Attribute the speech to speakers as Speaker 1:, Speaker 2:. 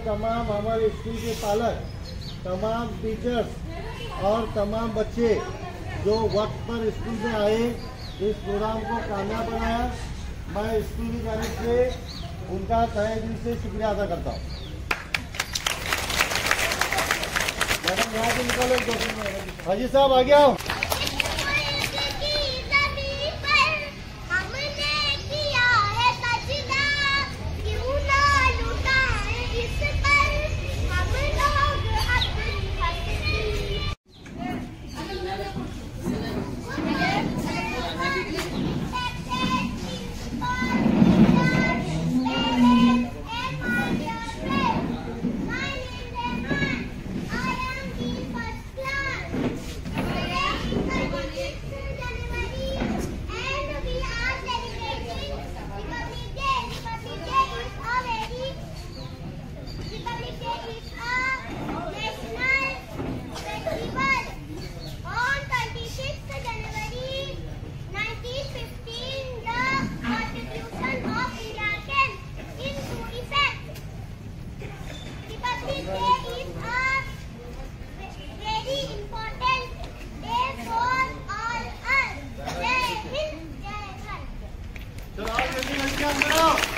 Speaker 1: तमाम हमारे स्कूल के पालक, तमाम टीचर्स और तमाम बच्चे जो वक्त पर स्कूल में आए, इस प्रोग्राम को कामयाब बनाया। मैं स्कूल की जानब से उनका तय दिल से शुक्रिया अदा करता हूँ। मैडम, यहाँ से निकालो हाजी साहब आ गया Come on.